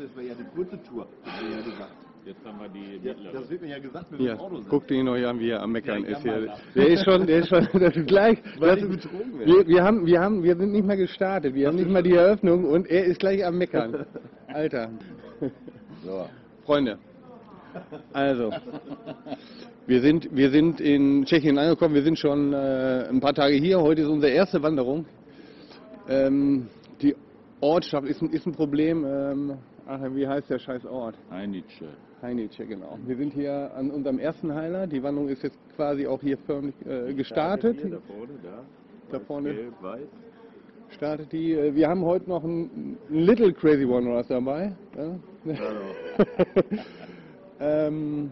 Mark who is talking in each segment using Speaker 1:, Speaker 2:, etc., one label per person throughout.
Speaker 1: Das wäre ja eine kurze Tour, hat er ja gesagt.
Speaker 2: Jetzt haben wir die
Speaker 1: Ja,
Speaker 2: mittlere.
Speaker 1: das wird mir ja gesagt, wenn wir
Speaker 3: Hier,
Speaker 1: im Auto sind.
Speaker 3: guckt ihn euch an, wie er am Meckern
Speaker 1: Ja,
Speaker 3: ist hier. Der ist schon, der ist schon, das ist gleich.
Speaker 1: Weil
Speaker 3: Das
Speaker 1: betrogen
Speaker 3: wir, wir haben, wir haben, wir sind nicht mal gestartet. Wir haben nicht mal die Eröffnung und er ist gleich am Meckern. Alter.
Speaker 1: So.
Speaker 3: Freunde. Also. Wir sind, wir sind in Tschechien angekommen. Wir sind schon äh, ein paar Tage hier. Heute ist unsere erste Wanderung. Ähm, die Ortschaft ist, ein- ist ein Problem. Ähm, ach, wie heißt der scheiß Ort?
Speaker 2: Heinitzsche.
Speaker 3: Heinice, genau. Wir sind hier an unserem ersten Heiler. Die Wanderung ist jetzt quasi auch hier förmlich äh, gestartet.
Speaker 2: Hier, da vorne, da.
Speaker 3: Da vorne.
Speaker 2: Gelb, weiß.
Speaker 3: Startet die. Äh, Wir haben heute noch einen einen Little Crazy One was dabei. Ja? ähm,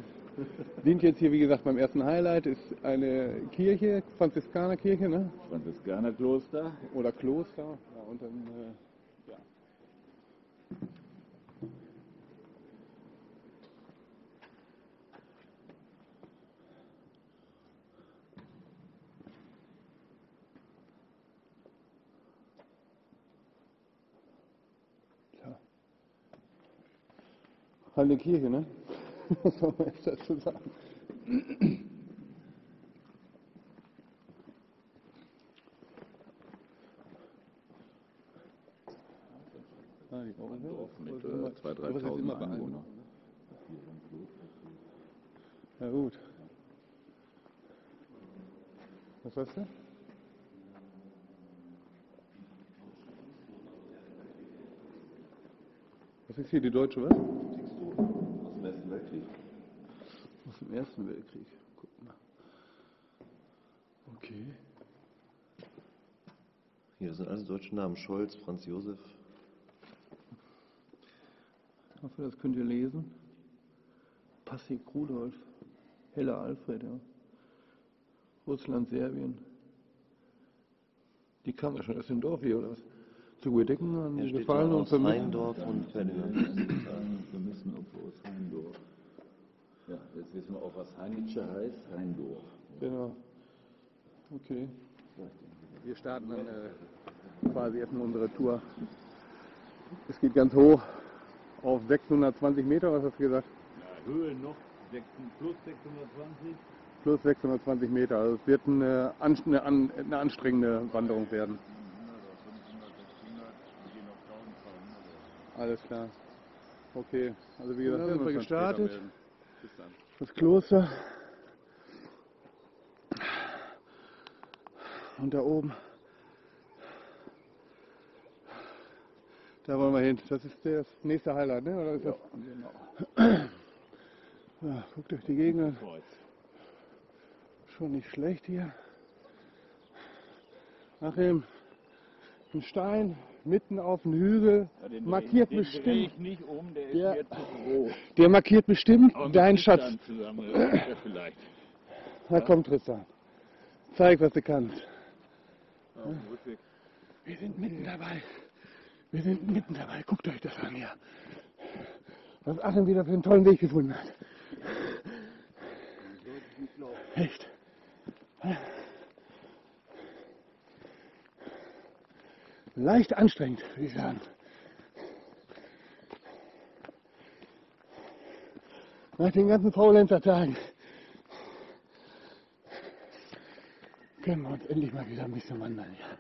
Speaker 3: sind jetzt hier, wie gesagt, beim ersten Highlight. Ist eine Kirche, Franziskanerkirche, ne?
Speaker 2: Franziskanerkloster.
Speaker 3: Oder Kloster. Ja, und dann, äh, ja. Halt Kirche, ne? Was soll man jetzt dazu sagen? Ah, die Augen
Speaker 2: mit äh, 2.000,
Speaker 3: sowas ist
Speaker 2: 3.000
Speaker 3: immer beeindruckend.
Speaker 2: Einwohnern.
Speaker 3: Ja gut. Was hast du? Was ist hier die deutsche was?
Speaker 1: Aus dem Ersten Weltkrieg.
Speaker 3: Aus dem Ersten Weltkrieg. Guck mal. Okay.
Speaker 4: Hier sind alles deutsche Namen. Scholz, Franz Josef.
Speaker 3: Ich hoffe, das könnt ihr lesen. Passig Rudolf. Heller Alfred, ja. Russland, Serbien. Die kamen ja schon aus dem Dorf hier, oder was? Zu Guedecken an die
Speaker 4: steht
Speaker 3: Gefallen
Speaker 4: ja
Speaker 3: und
Speaker 4: aus
Speaker 3: vermisst.
Speaker 4: Heindorf und Ferdinand.
Speaker 2: Vermissen Opfer aus Heindorf. Ja, jetzt wissen wir auch, was Heinitsche heißt. Heindorf.
Speaker 3: Genau. Okay. Wir starten dann äh, quasi erstmal unsere Tour. Es geht ganz hoch auf 620 Meter, was hast du gesagt?
Speaker 2: Ja, Höhe noch 6, plus 620.
Speaker 3: Plus 620 Meter. Also es wird eine, eine, an- eine anstrengende Wanderung werden.
Speaker 2: 500, 600, wir gehen auf 1200.
Speaker 3: Alles klar. Okay. Also wie gesagt, wir
Speaker 5: sind wir gestartet.
Speaker 3: melden. Bis dann. Das Kloster. Und da oben. Da wollen wir hin. Das ist das nächste Highlight, ne? Oder ist das?
Speaker 2: Genau.
Speaker 3: Ja, guckt euch die Gegend an. Schon nicht schlecht hier. Achim, ein Stein mitten auf dem Hügel,
Speaker 2: Ja, den
Speaker 3: markiert
Speaker 2: dreh, den
Speaker 3: bestimmt,
Speaker 2: nicht um, der ist
Speaker 3: Ja.
Speaker 2: mir zu groß.
Speaker 3: der markiert bestimmt deinen Schatz.
Speaker 2: Ja, vielleicht.
Speaker 3: Na komm Tristan, zeig was du kannst.
Speaker 2: Ja.
Speaker 3: Wir sind mitten dabei. Wir sind mitten dabei. Guckt euch das an hier. Was Achim wieder für einen tollen Weg gefunden hat. Echt. Leicht anstrengend, würde ich sagen. Nach den ganzen Faulenzer-Tagen können wir uns endlich mal wieder ein bisschen wandern. Ja.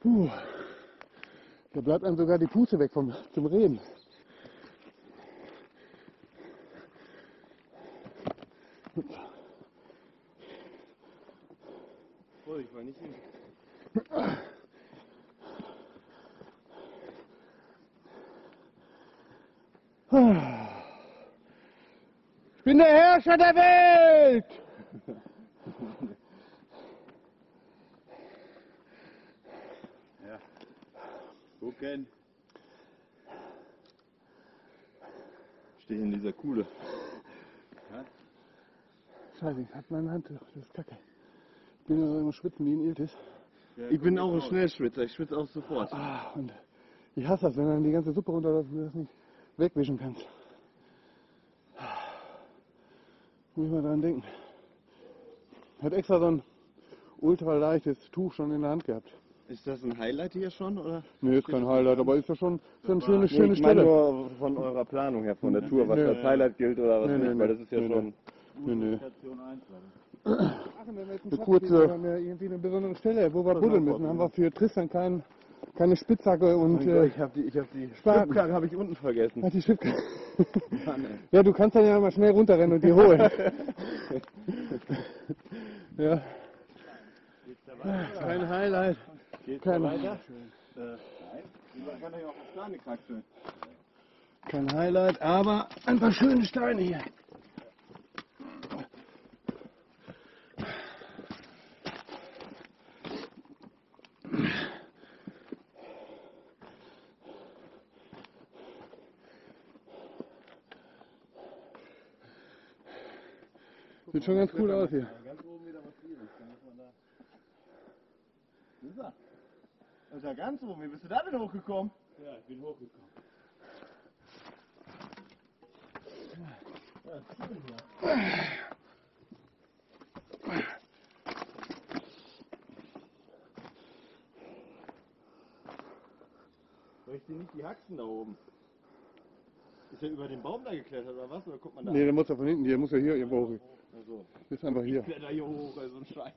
Speaker 3: Puh. Da bleibt einem sogar die Puste weg vom, zum Reden.
Speaker 5: Oh, ich war nicht hin.
Speaker 3: Ich bin der Herrscher der Welt!
Speaker 2: Gucken.
Speaker 5: Stehe in dieser Kuhle.
Speaker 3: Scheiße, ich hab meine Hand, das ist kacke. Ich bin so im Schwitzen wie ein Iltis.
Speaker 5: Ich bin auch ein Schnellschwitzer, ich schwitze auch sofort.
Speaker 3: Ah, und ich hasse das, wenn dann die ganze Suppe runterläuft und du das nicht wegwischen kannst. Muss ich mal dran denken. Hat extra so ein ultra leichtes Tuch schon in der Hand gehabt.
Speaker 5: Ist das ein Highlight hier schon, oder?
Speaker 3: Nee, ist kein Highlight, aber ist ja schon ist ja eine schöne,
Speaker 5: Nee,
Speaker 3: schöne
Speaker 5: ich meine
Speaker 3: Stelle.
Speaker 5: nur von eurer Planung her, von der Tour, was
Speaker 3: Nee.
Speaker 5: als Highlight gilt oder was
Speaker 3: Nee, nee,
Speaker 5: nicht, weil
Speaker 3: nee.
Speaker 5: das ist ja
Speaker 3: Nee,
Speaker 5: schon...
Speaker 3: Nee, nee.
Speaker 2: Station 1 war das.
Speaker 3: Eine kurze, eine, irgendwie eine besondere Stelle, wo wir buddeln müssen. Haben wir für Tristan kein, keine Spitzhacke und
Speaker 5: Mein
Speaker 3: äh,
Speaker 5: Gott, ich habe die, ich hab die
Speaker 3: Spaten.
Speaker 5: Schwimmkarre habe ich unten vergessen.
Speaker 3: hat die Spitzhacke. Ja, du kannst dann ja mal schnell runterrennen und die holen. ja. Kein Highlight. Kein,
Speaker 5: Man kann ja auch auf Steine kraxeln.
Speaker 3: kein Highlight, aber ein paar schöne Steine hier. Sieht schon ganz cool aus hier.
Speaker 5: Das ist ja ganz oben. Wie bist du da denn hochgekommen?
Speaker 2: Ja, ich bin hochgekommen.
Speaker 5: Soll ich dir nicht die Haxen da oben? Ist er über den Baum da geklettert oder was? Oder guckt man da?
Speaker 3: Nee, der muss ja von hinten, der muss ja hier irgendwo hoch.
Speaker 5: Also,
Speaker 3: Ist einfach hier.
Speaker 5: kletter hier hoch, also ein Scheiß.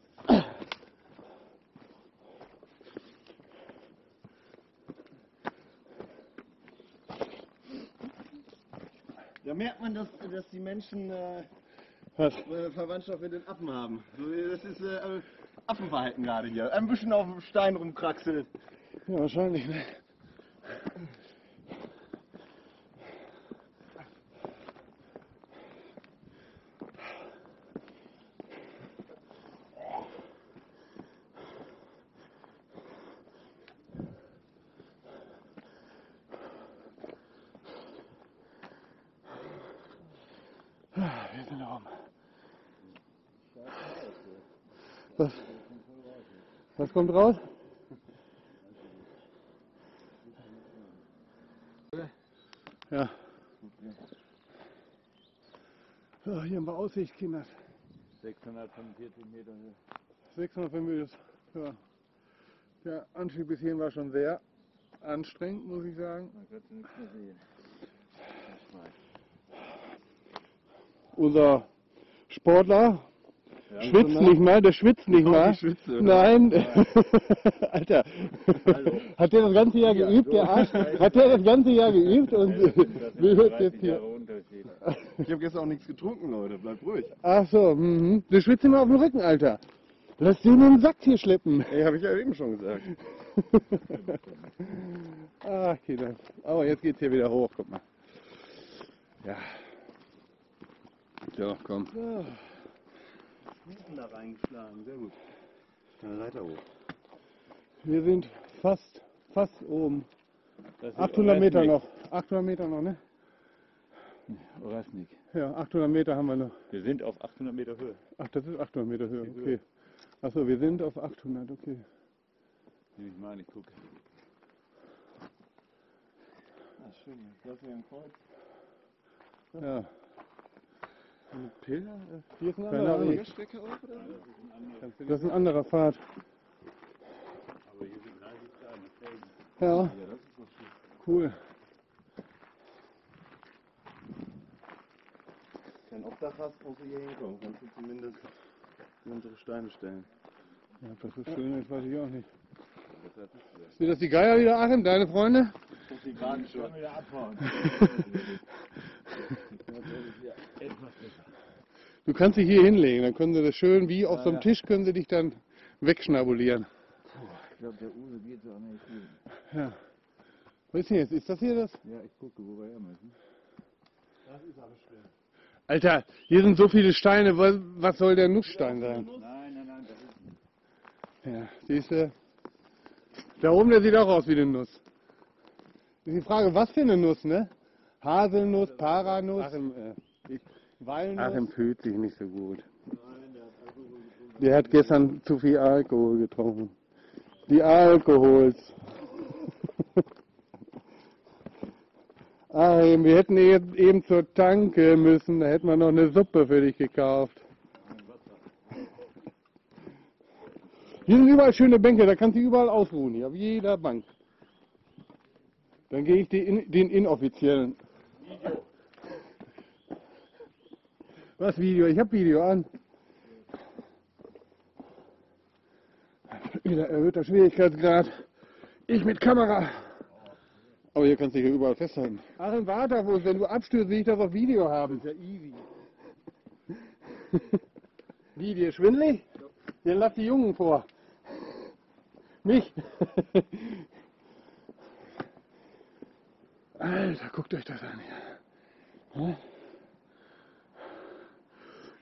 Speaker 5: Da merkt man, dass, dass die Menschen äh,
Speaker 3: Was?
Speaker 5: äh, Verwandtschaft mit den Affen haben. So, Das ist äh, Affenverhalten gerade hier. Ein bisschen auf dem Stein rumkraxeln.
Speaker 3: Ja, wahrscheinlich, ne? Ah, Wir sind da oben. Was? Was kommt raus? Ja. So, hier haben wir Aussicht, Kinder.
Speaker 2: 645 Meter Höhe.
Speaker 3: 605 ja. Der Anstieg bis hierhin war schon sehr anstrengend, muss ich sagen.
Speaker 2: Man könnte nichts mehr sehen.
Speaker 3: Unser Sportler schwitzt nicht mal, der schwitzt nicht mal.
Speaker 5: schwitze?
Speaker 3: Nein. Alter. Hat der das ganze Jahr geübt, der Arsch? Hat der das ganze Jahr geübt und will jetzt
Speaker 2: 30
Speaker 3: hier.
Speaker 5: Ich habe gestern auch nichts getrunken, Leute. Bleibt ruhig.
Speaker 3: Ach so, mhm. Du schwitzt immer auf dem Rücken, Alter. Lass den in den Sack hier schleppen.
Speaker 5: Ey, habe ich ja eben schon gesagt.
Speaker 3: Ach, Kinder. Aber jetzt geht's hier wieder hoch, guck mal. Ja. So, komm.
Speaker 5: Da reingeschlagen, sehr gut. Eine Leiter hoch.
Speaker 3: Wir sind fast, fast oben.
Speaker 2: Das ist
Speaker 3: 800 Meter noch. 800 Meter noch, ne?
Speaker 2: Orasnik.
Speaker 3: Ja, 800 Meter haben wir noch.
Speaker 2: Wir sind auf 800 Meter Höhe.
Speaker 3: Ach, das ist 800 Meter Höhe, okay. Achso, wir sind auf 800, okay.
Speaker 2: Nehme ich mal an, ich gucke.
Speaker 5: Ah, schön. Das ist hier ein Kreuz.
Speaker 3: Ja.
Speaker 5: Eine Pilger?
Speaker 3: Hier ist ein
Speaker 5: Keine
Speaker 3: anderer. Weg. Das ist ein anderer Pfad.
Speaker 2: Aber hier sind 30 kleine Felsen.
Speaker 3: Ja,
Speaker 5: Ja, das ist doch schön.
Speaker 3: cool.
Speaker 5: Kein Obdach hast, musst du hier hinkommen. Kannst du zumindest unsere Steine stellen.
Speaker 3: Ja, ob das ist schön ist, weiß ich auch nicht. Sind das die Geier wieder, Achim, deine Freunde?
Speaker 5: Die gerade schon.
Speaker 2: wieder abhauen.
Speaker 3: Du kannst dich hier hinlegen, dann können sie das schön, wie auf so einem Tisch, können sie dich dann wegschnabulieren.
Speaker 2: Ich glaube, der Uwe geht so nicht gut.
Speaker 3: Ja. Was ist denn jetzt? Ist das hier das?
Speaker 2: Ja, ich gucke, wo wir her müssen.
Speaker 3: Alter, hier sind so viele Steine, was, soll der Nussstein sein?
Speaker 2: Nein, nein, nein, das ist
Speaker 3: Ja, siehst du? Da oben, der sieht auch aus wie eine Nuss. Ist die Frage, was für eine Nuss, ne? Haselnuss, Paranuss, Achim, äh, Walnuss. Achim fühlt sich nicht so gut. Der hat gestern zu viel Alkohol getrunken. Die Alkohols. Achim, wir hätten eben eben zur Tanke müssen, da hätten wir noch eine Suppe für dich gekauft. Hier sind überall schöne Bänke, da kannst du überall ausruhen, hier, auf jeder Bank. Dann gehe ich den, den inoffiziellen. Was Video? Ich habe Video an. Wieder erhöhter Schwierigkeitsgrad. Ich mit Kamera. Aber hier kannst du dich ja überall festhalten. Ach, im Waterfuß, wenn du abstürzt, will ich das auf Video haben. Ist ja easy. Wie, dir schwindelig? Dann lass die Jungen vor. Mich? Alter, guckt euch das an hier. Hä?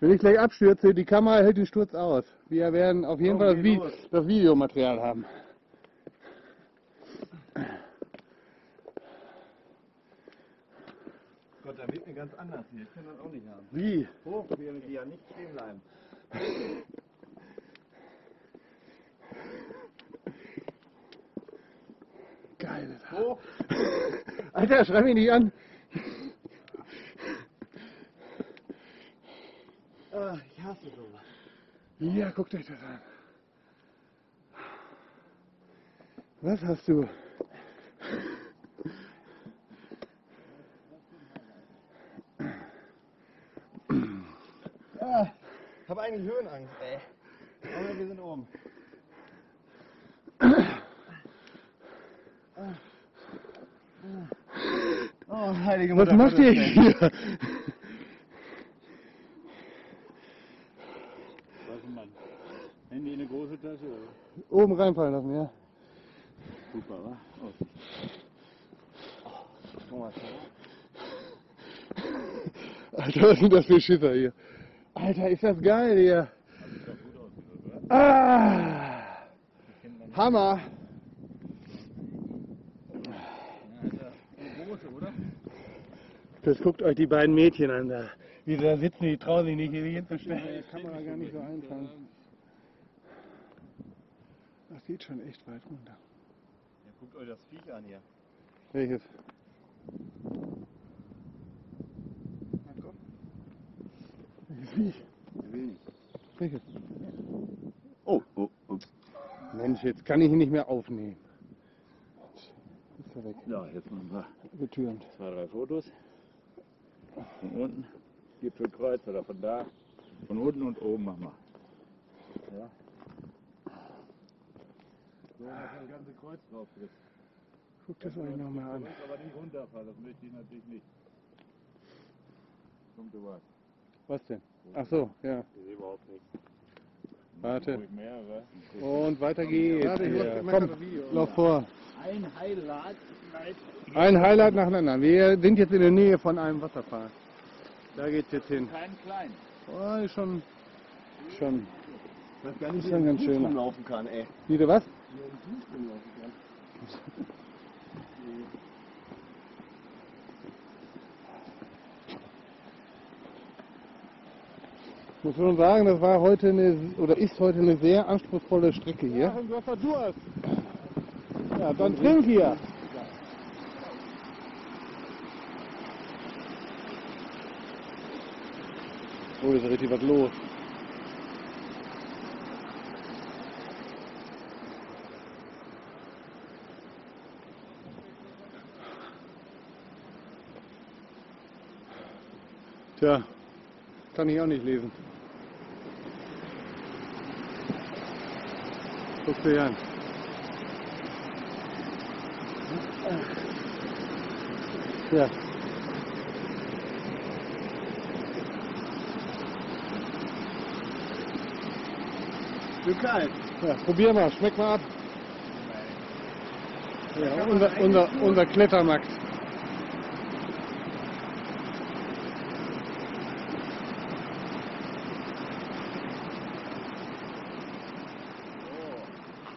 Speaker 3: Wenn ich gleich abstürze, die Kamera hält den Sturz aus. Wir werden auf jeden Fall das, Vi das Videomaterial haben.
Speaker 5: Gott, da wird mir ganz anders hier. Ich kann das auch nicht haben.
Speaker 3: Wie?
Speaker 5: Hoch, während die ja nicht stehen bleiben.
Speaker 3: Geil.
Speaker 5: Hoch.
Speaker 3: Alter, schreib mich nicht an.
Speaker 5: Ah, ich hasse sowas.
Speaker 3: Ja, guckt euch das an. Was hast du?
Speaker 5: Ich habe eigentlich Höhenangst, ey. Aber wir sind oben. Oh, heilige
Speaker 3: Was
Speaker 5: Mutter
Speaker 3: macht ihr hier?
Speaker 2: Was denn, Mann? Handy in eine große Tasche, oder?
Speaker 3: Oben reinfallen lassen, ja.
Speaker 2: Super, wa? Oh.
Speaker 5: Thomas,
Speaker 3: Alter, was sind das für Schisser hier? Alter, ist das geil hier. Ah! Hammer! Das guckt euch die beiden Mädchen an da. Wie sie da sitzen, die trauen sich nicht hier hinzustellen. Die Kamera gar nicht so einfangen. Das geht schon echt weit runter.
Speaker 5: Ja, guckt euch das Viech an hier.
Speaker 3: Welches?
Speaker 5: Na komm.
Speaker 3: Welches Viech? Welches?
Speaker 1: Oh, oh, oh.
Speaker 3: Mensch, jetzt kann ich ihn nicht mehr aufnehmen. Ist er weg.
Speaker 2: Ja, jetzt machen wir
Speaker 3: Getürmt.
Speaker 2: zwei, drei Fotos. Von unten, Gipfelkreuz oder von da. Von unten und oben machen wir. Ja. So, dass das ganze Kreuz drauf ist.
Speaker 3: Guckt das euch nochmal an.
Speaker 2: aber nicht runterfallen, das möchte ich natürlich nicht. Kommt über.
Speaker 3: Was denn? Ach so, ja.
Speaker 2: Ich sehe überhaupt nichts.
Speaker 3: Warte. Und weiter geht's.
Speaker 5: Mach
Speaker 3: Komm,
Speaker 5: das
Speaker 3: lauf vor.
Speaker 2: Ein Highlight.
Speaker 3: Ein Highlight nach dem anderen. Wir sind jetzt in der Nähe von einem Wasserfall. Da geht's jetzt hin.
Speaker 2: Kein Klein.
Speaker 3: Oh, ist schon, schon.
Speaker 5: Nicht,
Speaker 3: Ist schon ganz schön.
Speaker 5: Laufen kann, ey.
Speaker 3: Wieder was? Ich muss schon sagen, das war heute eine, oder ist heute eine sehr anspruchsvolle Strecke hier. Ja, du hast. Ja, dann trink hier. Oh, ist richtig was los. Tja, kann ich auch nicht lesen. Guck dir an. Ja.
Speaker 5: Türkei.
Speaker 3: ja, probier mal, schmeck mal ab. Ja, unser, unser, unser Klettermax.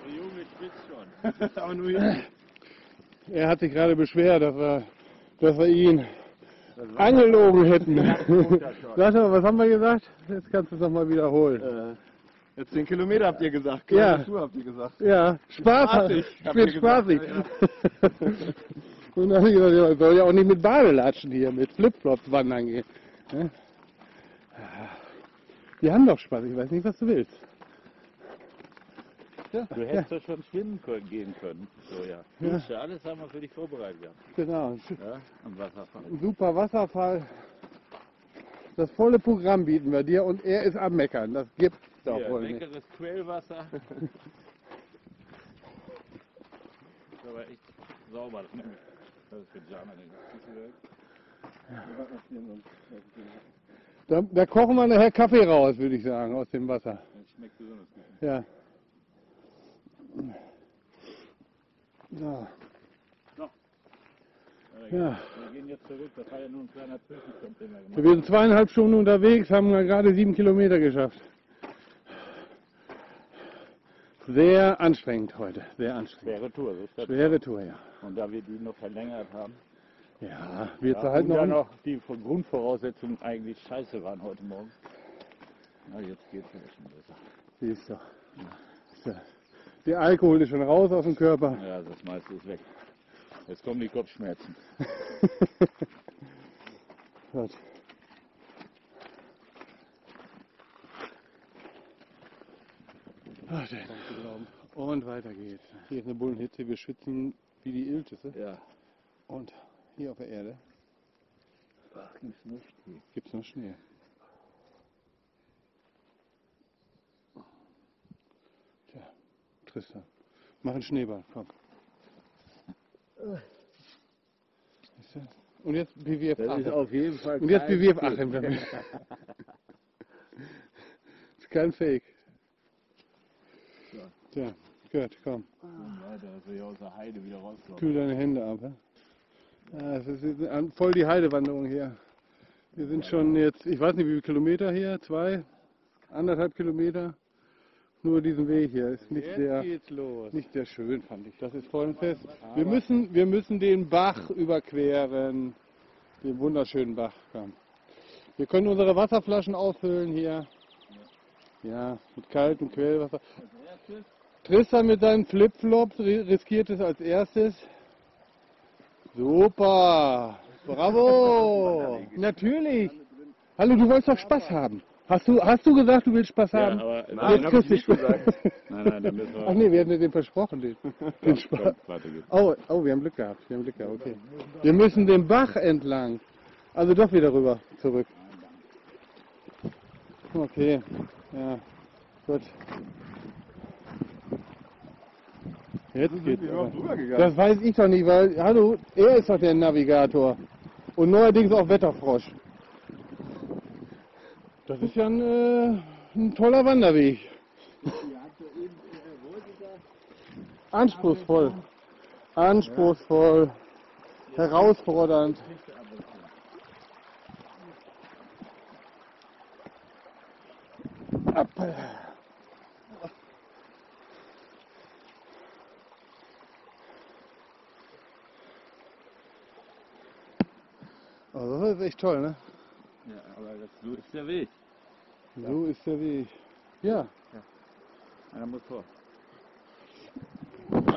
Speaker 2: Der Junge spitzt schon.
Speaker 5: Aber nur hier.
Speaker 3: Er hat sich gerade beschwert, dass wir, dass wir ihn angelogen hätten. Sag mal, was haben wir gesagt? Jetzt kannst du es nochmal wiederholen.
Speaker 5: Äh, jetzt 10 Kilometer habt ihr gesagt.
Speaker 3: Ja.
Speaker 5: Schuhe habt ihr gesagt.
Speaker 3: Ja, Spaß.
Speaker 5: Spaßig,
Speaker 3: Wird spaßig. Und dann habe ich gesagt, ja, man soll ja auch nicht mit Badelatschen hier, mit Flipflops wandern gehen. Wir haben doch Spaß, ich weiß nicht, was du willst. Ja,
Speaker 2: Du hättest doch schon schwimmen können, gehen können. So, ja. Dusche, alles haben wir für dich vorbereitet gehabt.
Speaker 3: Genau.
Speaker 2: Ja, am Wasserfall.
Speaker 3: Ein super Wasserfall. Das volle Programm bieten wir dir und er ist am Meckern. Das gibt's doch
Speaker 2: Hier,
Speaker 3: wohl nicht.
Speaker 2: leckeres Quellwasser. ist aber echt sauber. Das. Das ist für Jana. den.
Speaker 3: Da, da kochen wir nachher Kaffee raus, würde ich sagen, aus dem Wasser.
Speaker 2: Das schmeckt besonders gut.
Speaker 3: Ja. So. Ja.
Speaker 2: Wir gehen jetzt zurück. Das war ja nur ein kleiner Zwischenstopp, den wir gemacht
Speaker 3: Wir sind zweieinhalb Stunden unterwegs, haben wir gerade sieben Kilometer geschafft. Sehr anstrengend heute, sehr anstrengend.
Speaker 2: Schwere Tour, so ist das.
Speaker 3: Schwere Tour, ja.
Speaker 2: Und da wir die noch verlängert haben,
Speaker 3: Ja, wird
Speaker 2: ja,
Speaker 3: ja, halt noch.
Speaker 2: noch die Grundvoraussetzungen eigentlich scheiße waren heute Morgen. Na, jetzt geht's ja schon besser.
Speaker 3: Siehst du. So. Der Alkohol ist schon raus aus dem Körper.
Speaker 2: Ja, das meiste ist weg. Jetzt kommen die Kopfschmerzen.
Speaker 3: Ach, Und weiter geht's. Hier ist eine Bullenhitze. Wir schützen wie die Iltisse.
Speaker 2: Ja.
Speaker 3: Und hier auf der Erde
Speaker 2: Ach, gibt's nicht.
Speaker 3: gibt's noch Schnee. Tristan. Mach einen Schneeball, komm. Und jetzt BWF
Speaker 2: Das ist
Speaker 3: Aachen.
Speaker 2: auf jeden Fall
Speaker 3: Und jetzt BWF. Aachen. Das ist kein Fake. Tja, gut, komm.
Speaker 2: Ja, da ist ja aus der Heide wieder rausgekommen.
Speaker 3: Kühl deine Hände ab. hä? Ja, es ist voll die Heidewanderung hier. Wir sind schon jetzt, ich weiß nicht wie viele Kilometer hier, zwei, anderthalb Kilometer. Nur diesen Weg hier ist nicht sehr,
Speaker 2: geht's los.
Speaker 3: nicht sehr schön, fand ich. Das ist voll fest. Wir müssen, wir müssen den Bach überqueren, den wunderschönen Bach. Wir können unsere Wasserflaschen auffüllen hier. Ja, mit kaltem Quellwasser. Tristan mit seinen Flipflops ri- riskiert es als erstes. Super! Bravo! Natürlich! Hallo, du wolltest doch Spaß haben. Hast du, hast du gesagt, du willst Spaß
Speaker 2: Ja,
Speaker 3: haben?
Speaker 2: aber
Speaker 3: Jetzt
Speaker 2: nein, hab
Speaker 3: kriegst du Spaß.
Speaker 2: Nein, nein, da müssen wir.
Speaker 3: Ach nee, wir hatten dir den versprochen, den, den Spaß. Oh, oh, wir haben Glück gehabt. Wir haben Glück gehabt, okay. Wir müssen den Bach entlang. Also doch wieder rüber, zurück. Okay, ja, gut. Jetzt geht's. Das weiß ich doch nicht, weil, hallo, er ist doch der Navigator. Und neuerdings auch Wetterfrosch. Das ist ja ein, äh, ein toller Wanderweg. Anspruchsvoll. Anspruchsvoll. Herausfordernd. Ab. Also das ist echt toll, ne?
Speaker 2: Ja, aber das, so ist der Weg.
Speaker 3: So ist der Weg. Ja.
Speaker 2: Einer muss vor.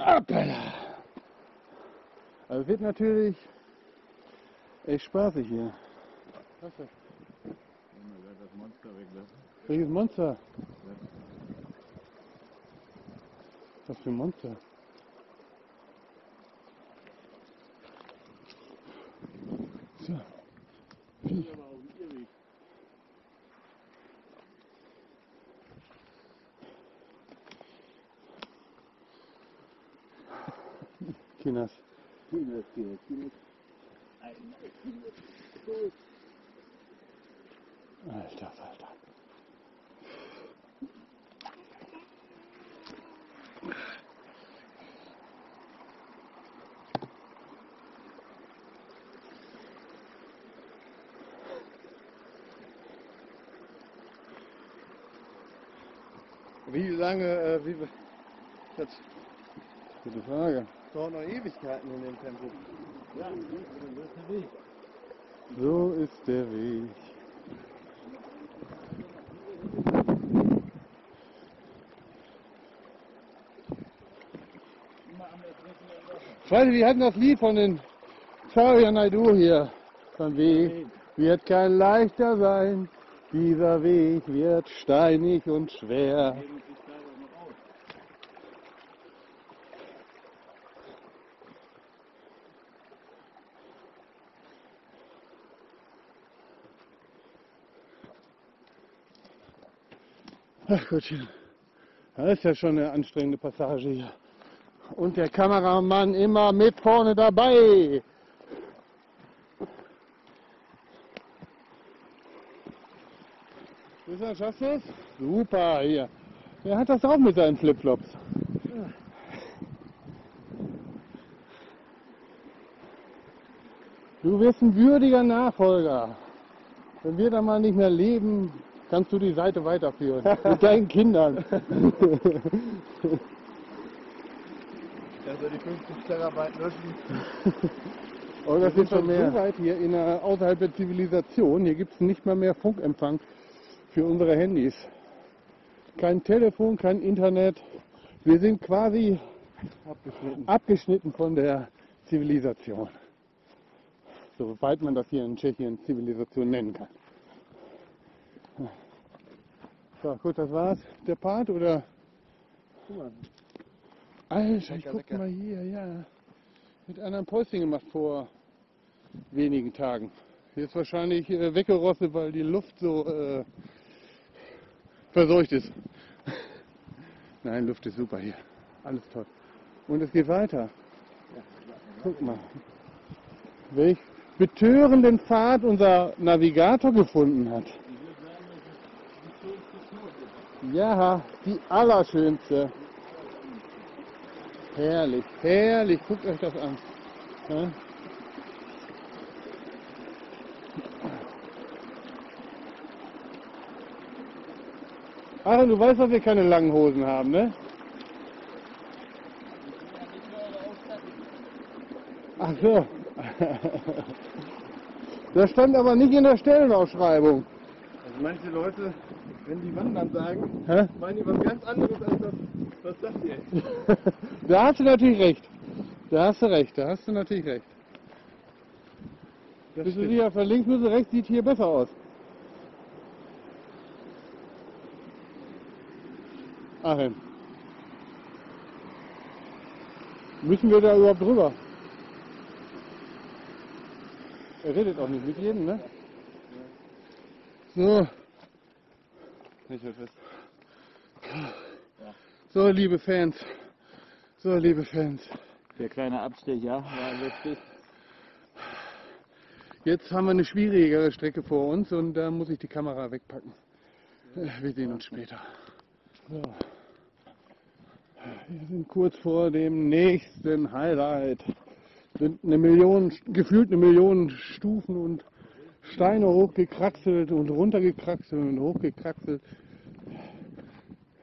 Speaker 3: Appala. Also wird natürlich echt spaßig hier.
Speaker 2: Wenn wir das Monster weglassen.
Speaker 3: Welches Monster? Was für ein Monster? Alter Falter.
Speaker 5: Wie lange, äh, wie, das
Speaker 3: Gute Frage.
Speaker 5: Dauert noch Ewigkeiten in dem Tempo.
Speaker 3: So ist der Weg. Freunde, wir hatten das Lied von den Zarya Naidu hier. Von Weg wird kein leichter sein. Dieser Weg wird steinig und schwer. Ach Gottchen. Das ist ja schon eine anstrengende Passage hier. Und der Kameramann immer mit vorne dabei. Christian, schaffst du es? Super, hier. Er hat das auch mit seinen Flipflops. Du wirst ein würdiger Nachfolger. Wenn wir dann mal nicht mehr leben, kannst du die Seite weiterführen. mit deinen Kindern.
Speaker 5: Also die 50 Terabyte löschen.
Speaker 3: Oh, das ist schon so weit hier in der, außerhalb der Zivilisation. Hier gibt es nicht mal mehr Funkempfang für unsere Handys. Kein Telefon, kein Internet. Wir sind quasi
Speaker 5: Abgeschnitten.
Speaker 3: abgeschnitten von der Zivilisation. Soweit man das hier in Tschechien Zivilisation nennen kann. So, gut, das war's. Der Part oder?
Speaker 5: Guck mal.
Speaker 3: Alter, ich guck mal hier, ja. Mit einem Päuschen gemacht vor wenigen Tagen. Ist wahrscheinlich äh, weggerostet, weil die Luft so äh, verseucht ist. Nein, Luft ist super hier. Alles toll. Und es geht weiter. Guck mal. Welch betörenden Pfad unser Navigator gefunden hat. Ja, die allerschönste. Herrlich, herrlich. Guckt euch das an. Ja? Ach, du weißt, dass wir keine langen Hosen haben, ne? Ach so. Das stand aber nicht in der Stellenausschreibung.
Speaker 5: Also manche Leute, wenn die Wandern sagen,
Speaker 3: Hä?
Speaker 5: meinen die was ganz anderes als das, was das hier ist.
Speaker 3: Da hast du natürlich recht. Da hast du recht, da hast du natürlich recht.
Speaker 5: Das
Speaker 3: Bist du
Speaker 5: stimmt.
Speaker 3: sicher, von links bis rechts sieht hier besser aus. Achim. Müssen wir da überhaupt drüber? Er redet auch nicht mit jedem, ne? So,
Speaker 5: Nicht mehr fest.
Speaker 3: so liebe Fans. So liebe Fans.
Speaker 2: Der kleine Abstecher war lustig.
Speaker 3: Jetzt haben wir eine schwierigere Strecke vor uns und da muss ich die Kamera wegpacken. Äh, Wir sehen uns später. So. Wir sind kurz vor dem nächsten Highlight. Sind eine Million, gefühlt eine Million Stufen und Steine hochgekraxelt und runtergekraxelt und hochgekraxelt.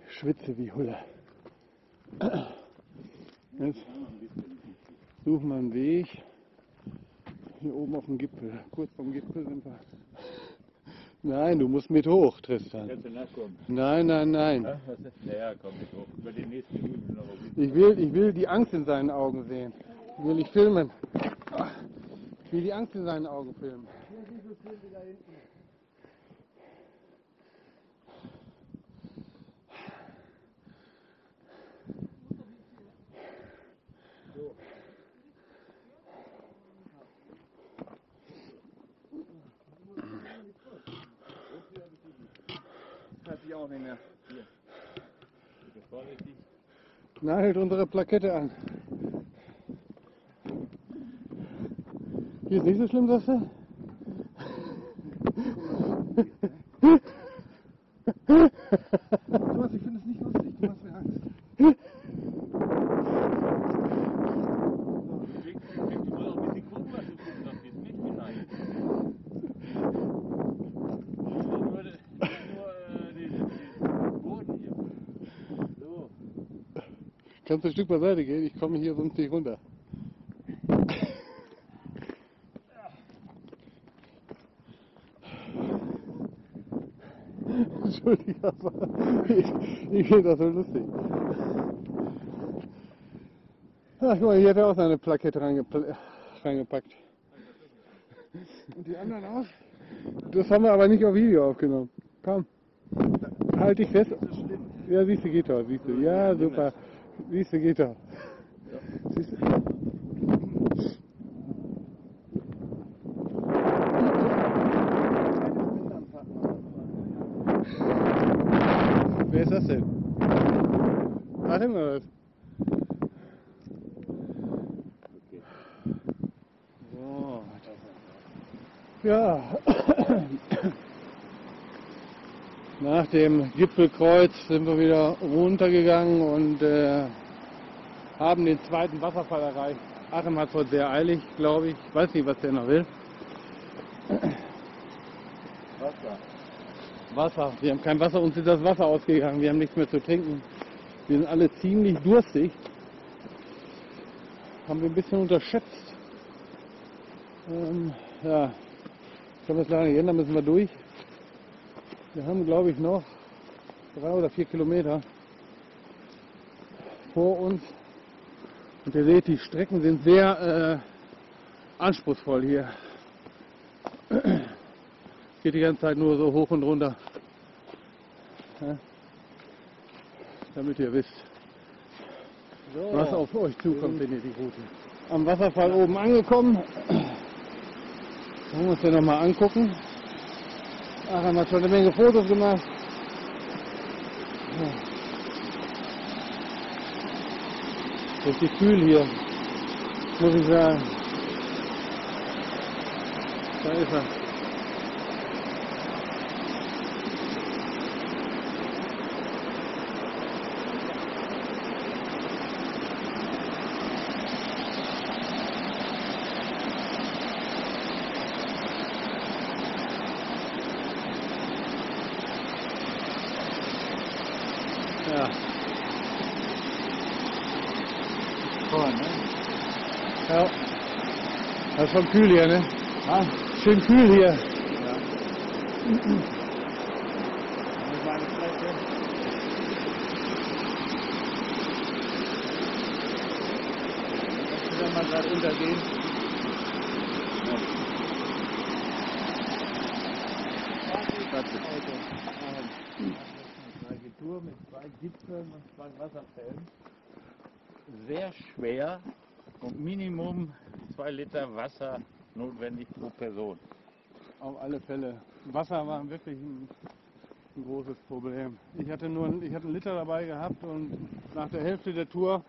Speaker 3: Schwitze wie Hulle. Jetzt suchen wir einen Weg. Hier oben auf dem Gipfel. Kurz vom Gipfel sind wir. Nein, du musst mit hoch, Tristan. Nein, nein, nein.
Speaker 2: Ja, was ist? Naja, komm mit hoch. Über die nächsten Minuten noch auf jeden
Speaker 3: Ich will, ich will die Angst in seinen Augen sehen. Ich will ich filmen. Ich will die Angst in seinen Augen filmen.
Speaker 5: Hat sich auch nicht mehr.
Speaker 2: Bitte vorsichtig.
Speaker 3: Nagelt unsere Plakette an. Hier ist nicht so schlimm, sagst du?
Speaker 5: Thomas, ich finde es nicht lustig. Du machst mir Angst.
Speaker 2: Schick, schick du mal auch ein bisschen gucken, was du gucken darfst. Jetzt nicht hinein. Nur, de- nur den, den Boden hier. So.
Speaker 3: Kannst du ein Stück beiseite gehen? Ich komme hier sonst nicht runter. Entschuldige, aber ich, ich finde das so lustig. Ach, guck mal, hier hat er auch seine Plakette reingepl reingepackt. Und die anderen auch? Das haben wir aber nicht auf Video aufgenommen. Komm, halt dich fest. Ja, siehst du, geht doch, siehst du. Ja, super. Siehst du, geht doch. Siehst du. Wer rein oder was? So. Ja. Nach dem Gipfelkreuz sind wir wieder runtergegangen und äh, haben den zweiten Wasserfall erreicht. Achim hat es heute sehr eilig, glaube ich. Ich weiß nicht, was der noch will.
Speaker 2: Wasser.
Speaker 3: Wasser. Wir haben kein Wasser, uns ist das Wasser ausgegangen. Wir haben nichts mehr zu trinken. Wir sind alle ziemlich durstig. Haben wir ein bisschen unterschätzt. Ähm, ja, können wir es leider nicht ändern, müssen wir durch. Wir haben, glaube ich, noch drei oder vier Kilometer vor uns. Und ihr seht, die Strecken sind sehr äh, anspruchsvoll hier. Geht die ganze Zeit nur so hoch und runter. Ja? Damit ihr wisst, was auf euch zukommt, wenn ihr die Route. Am Wasserfall oben angekommen. Wollen wir uns den nochmal angucken. Achim hat schon eine Menge Fotos gemacht. Ja. Richtig kühl hier, muss ich sagen. Da ist er. Ist schon kühl hier, ne? Schön kühl hier.
Speaker 2: Ja. Wenn man gerade untergehen. Eine Tour mit zwei Gipfeln und zwei Wasserfällen. Sehr schwer und Minimum zwei Liter Wasser notwendig pro Person.
Speaker 3: Auf alle Fälle. Wasser war wirklich ein, ein großes Problem. Ich hatte nur einen- ich hatte einen Liter dabei gehabt und nach der Hälfte der Tour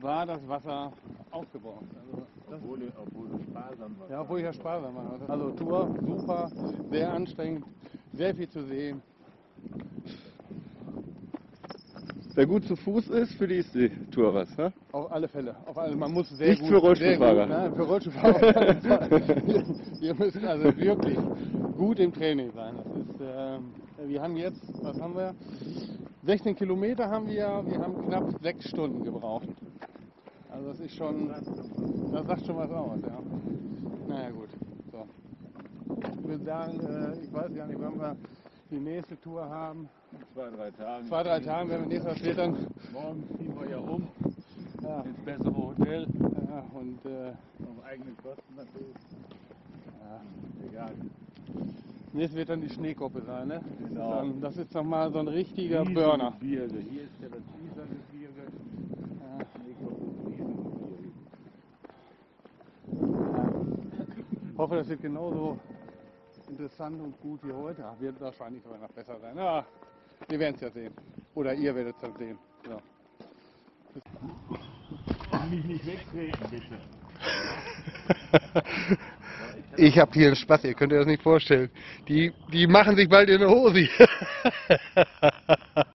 Speaker 3: war das Wasser aufgebraucht. Also
Speaker 2: Obwohl, obwohl du sparsam warst.
Speaker 3: ja, obwohl ich ja sparsam war. Also Tour super, sehr anstrengend, sehr viel zu sehen.
Speaker 1: Wer gut zu Fuß ist, für die ist die Tour was, ne?
Speaker 3: Auf alle Fälle. Auf alle, man muss sehr
Speaker 1: Nicht
Speaker 3: gut,
Speaker 1: für Rollstuhlfahrer.
Speaker 3: Sehr gut, nein, für Rollstuhlfahrer. Ihr müsst also wirklich gut im Training sein. Das ist, ähm, wir haben jetzt, was haben wir? 16 Kilometer haben wir, wir haben knapp sechs Stunden gebraucht. Also das ist schon, das sagt schon was aus, ja. Naja gut. So. Ich würde sagen, äh, ich weiß gar nicht, wann wir die nächste Tour haben.
Speaker 2: Zwei, drei Tage.
Speaker 3: Zwei, drei Tage, wenn wir nächstes Mal dann.
Speaker 2: Morgen ziehen wir ja um
Speaker 3: Ja,
Speaker 2: ins bessere Hotel.
Speaker 3: ja und äh,
Speaker 2: Auf eigene Kosten natürlich.
Speaker 3: ja.
Speaker 2: Egal.
Speaker 3: Nächstes wird dann die Schneekoppe sein, ne? Das ist,
Speaker 2: Genau.
Speaker 3: dann, das ist nochmal so ein richtiger Burner.
Speaker 2: Riesengebirge. Hier ist ja das Isargebirge.
Speaker 3: Ja. Ich hoffe, das wird genauso interessant und gut wie heute. Ach, wird wahrscheinlich sogar noch besser sein. Ja, wir werden es ja sehen. Oder ihr werdet es dann sehen. So.
Speaker 2: Mich nicht wegtreten, bitte.
Speaker 3: Ich habe hier einen Spaß, ihr könnt euch das nicht vorstellen. Die, die machen sich bald in eine Hose.